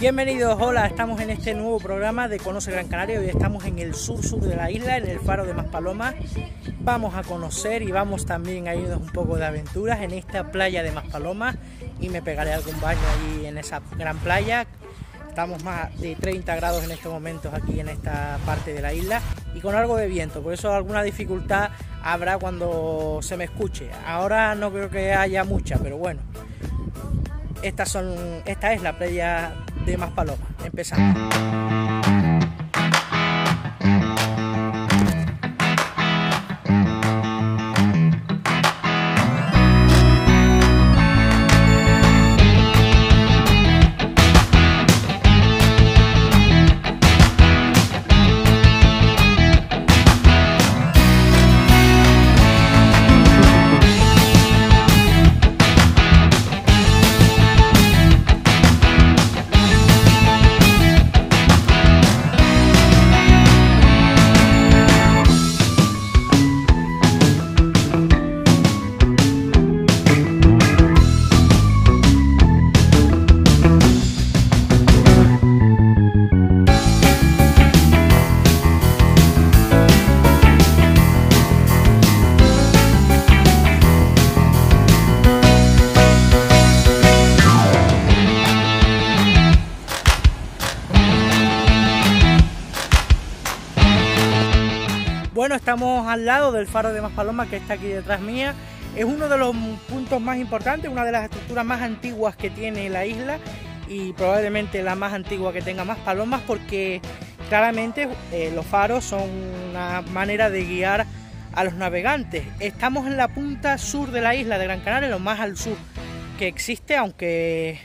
Bienvenidos, hola, estamos en este nuevo programa de Conoce Gran Canaria. Hoy estamos en el sur-sur de la isla, en el faro de Maspalomas. Vamos a conocer y vamos también a irnos un poco de aventuras en esta playa de Maspalomas y me pegaré algún baño allí en esa gran playa. Estamos más de 30 grados en estos momentos aquí en esta parte de la isla y con algo de viento, por eso alguna dificultad habrá cuando se me escuche. Ahora no creo que haya mucha, pero bueno. Estas son, esta es la playa de Maspalomas. Empezamos. Estamos al lado del faro de Maspalomas que está aquí detrás mía. Es uno de los puntos más importantes, una de las estructuras más antiguas que tiene la isla y probablemente la más antigua que tenga más palomas porque claramente eh, los faros son una manera de guiar a los navegantes. Estamos en la punta sur de la isla de Gran Canaria, lo más al sur que existe, aunque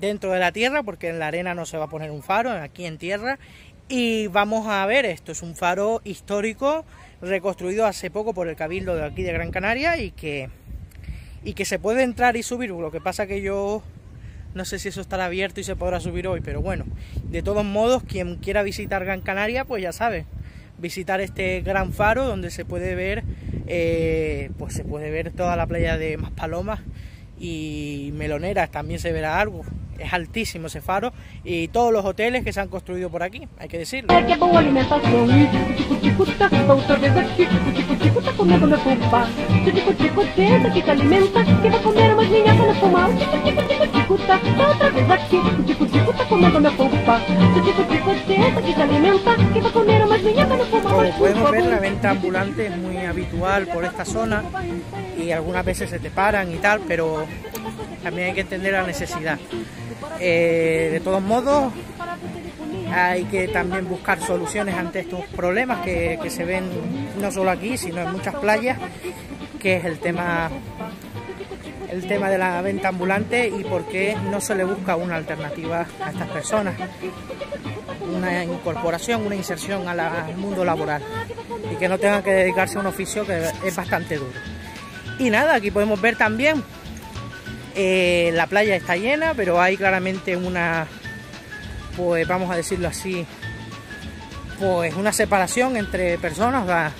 dentro de la tierra, porque en la arena no se va a poner un faro, aquí en tierra, y vamos a ver, esto es un faro histórico reconstruido hace poco por el Cabildo de aquí de Gran Canaria y que, y que se puede entrar y subir. Lo que pasa que yo no sé si eso estará abierto y se podrá subir hoy, pero bueno, de todos modos, quien quiera visitar Gran Canaria, pues ya sabe, visitar este gran faro donde se puede ver, eh, pues se puede ver toda la playa de Maspalomas y Meloneras, también se verá algo es altísimo ese faro y todos los hoteles que se han construido por aquí, hay que decirlo. E. Como podemos ver, la venta ambulante es muy habitual por esta zona y algunas veces se te paran y tal, pero también hay que entender la necesidad. Eh, de todos modos, hay que también buscar soluciones ante estos problemas que, que, se ven no solo aquí, sino en muchas playas, que es el tema el tema de la venta ambulante y por qué no se le busca una alternativa a estas personas, una incorporación, una inserción al mundo laboral y que no tengan que dedicarse a un oficio que es bastante duro. Y nada, aquí podemos ver también eh, la playa está llena, pero hay claramente una, pues vamos a decirlo así, pues una separación entre personas.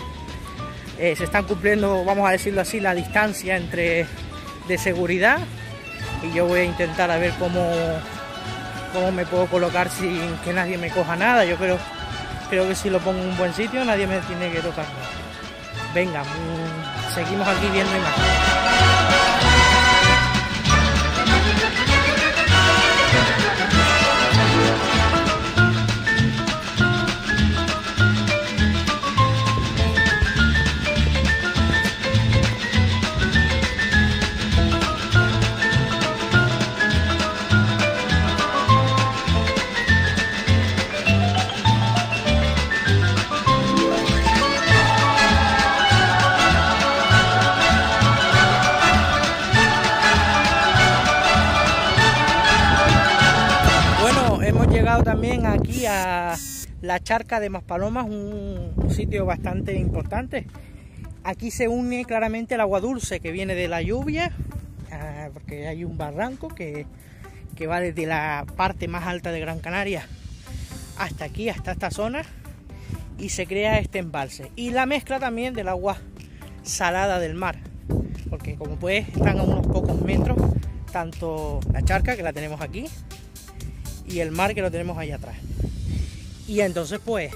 Eh, se están cumpliendo, vamos a decirlo así, la distancia entre de seguridad. Y yo voy a intentar a ver cómo, cómo me puedo colocar sin que nadie me coja nada. Yo creo, creo que si lo pongo en un buen sitio nadie me tiene que tocar. Venga, mm, seguimos aquí viendo imágenes. También aquí a la charca de Maspalomas, un, un sitio bastante importante. Aquí se une claramente el agua dulce que viene de la lluvia, uh, porque hay un barranco que, que va desde la parte más alta de Gran Canaria hasta aquí, hasta esta zona. y se crea este embalse. Y la mezcla también del agua salada del mar, porque como puedes están a unos pocos metros, tanto la charca que la tenemos aquí y el mar que lo tenemos allá atrás. Y entonces pues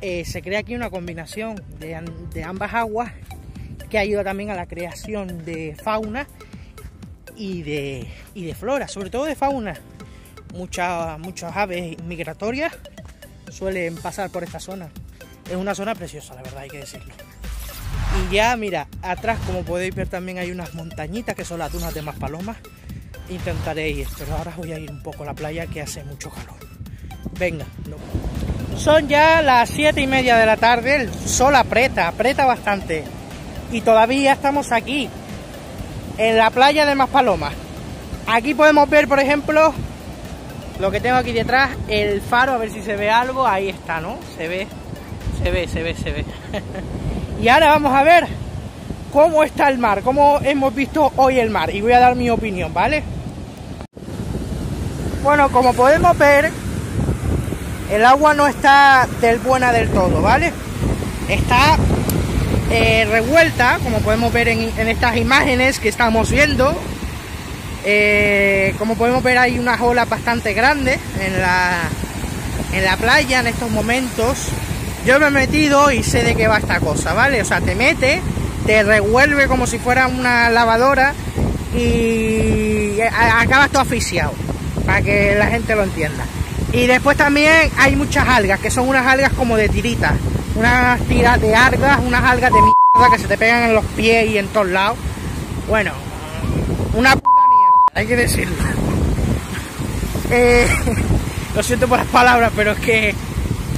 eh, se crea aquí una combinación de, de, ambas aguas que ayuda también a la creación de fauna y de, y de flora, sobre todo de fauna. Muchas, muchas aves migratorias suelen pasar por esta zona. Es una zona preciosa, la verdad, hay que decirlo. Y ya, mira, atrás, como podéis ver, también hay unas montañitas que son las dunas de Maspalomas. Intentaré ir, pero ahora voy a ir un poco a la playa que hace mucho calor. Venga, son ya las 7 y media de la tarde, el sol aprieta, aprieta bastante. Y todavía estamos aquí, en la playa de Maspalomas. Aquí podemos ver, por ejemplo, lo que tengo aquí detrás, el faro, a ver si se ve algo. Ahí está, ¿no? Se ve, se ve, se ve, se ve. y ahora vamos a ver cómo está el mar, cómo hemos visto hoy el mar. Y voy a dar mi opinión, ¿vale? Bueno, como podemos ver, el agua no está del buena del todo, ¿vale? Está eh, revuelta, como podemos ver en, estas imágenes que estamos viendo eh, como podemos ver hay unas olas bastante grandes en la, en la playa en estos momentos. Yo me he metido y sé de qué va esta cosa, ¿vale? O sea, te mete, te revuelve como si fuera una lavadora y acabas todo asfixiado, para que la gente lo entienda. Y después también hay muchas algas, que son unas algas como de tiritas, unas tiras de algas, unas algas de mierda que se te pegan en los pies y en todos lados. Bueno, una hay que decirlo. Eh, lo siento por las palabras, pero es que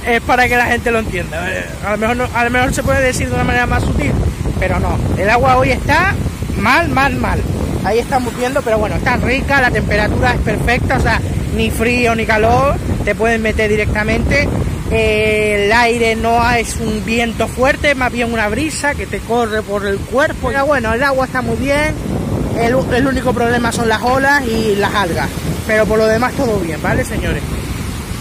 es para que la gente lo entienda. A lo, mejor a lo mejor se puede decir de una manera más sutil, pero no. El agua hoy está mal, mal, mal. Ahí estamos viendo, pero bueno, está rica, la temperatura es perfecta, o sea, ni frío ni calor, te pueden meter directamente. Eh, el aire no es un viento fuerte, más bien una brisa que te corre por el cuerpo. Pero bueno, el agua está muy bien, el, único problema son las olas y las algas. Pero por lo demás todo bien, ¿vale, señores?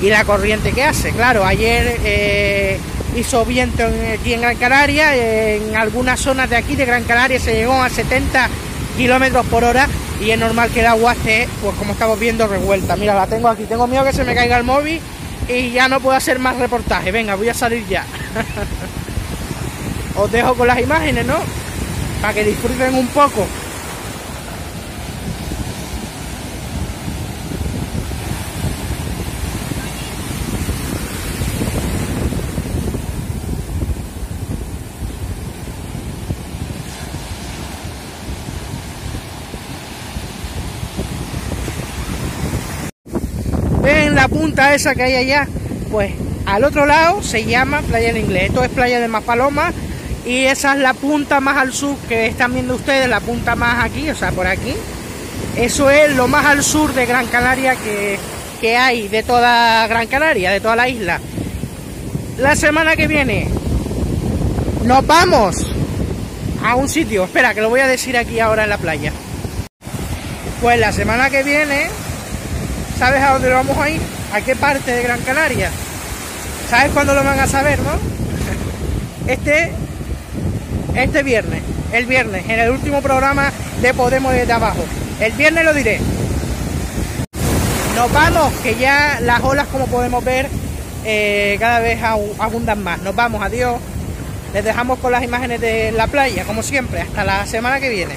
Y la corriente que hace, claro, ayer eh, hizo viento aquí en Gran Canaria, en algunas zonas de aquí de Gran Canaria se llegó a 70 kilómetros por hora y es normal que el agua esté, pues como estamos viendo, revuelta. Mira, la tengo aquí, tengo miedo que se me caiga el móvil y ya no puedo hacer más reportaje. Venga, voy a salir ya. Os dejo con las imágenes, ¿no? Para que disfruten un poco. Punta esa que hay allá, pues al otro lado se llama Playa del Inglés. Esto es Playa de Maspaloma y esa es la punta más al sur que están viendo ustedes, la punta más aquí, o sea, por aquí. Eso es lo más al sur de Gran Canaria que, que hay de toda Gran Canaria, de toda la isla. La semana que viene nos vamos a un sitio, espera, que lo voy a decir aquí ahora en la playa. Pues la semana que viene ¿Sabes a dónde vamos a ir? ¿A qué parte de Gran Canaria? ¿Sabes cuándo lo van a saber, no? Este, este viernes, el viernes, en el último programa de Podemos desde abajo. El viernes lo diré. Nos vamos, que ya las olas, como podemos ver, eh, cada vez abundan más. Nos vamos, adiós. Les dejamos con las imágenes de la playa, como siempre. Hasta la semana que viene.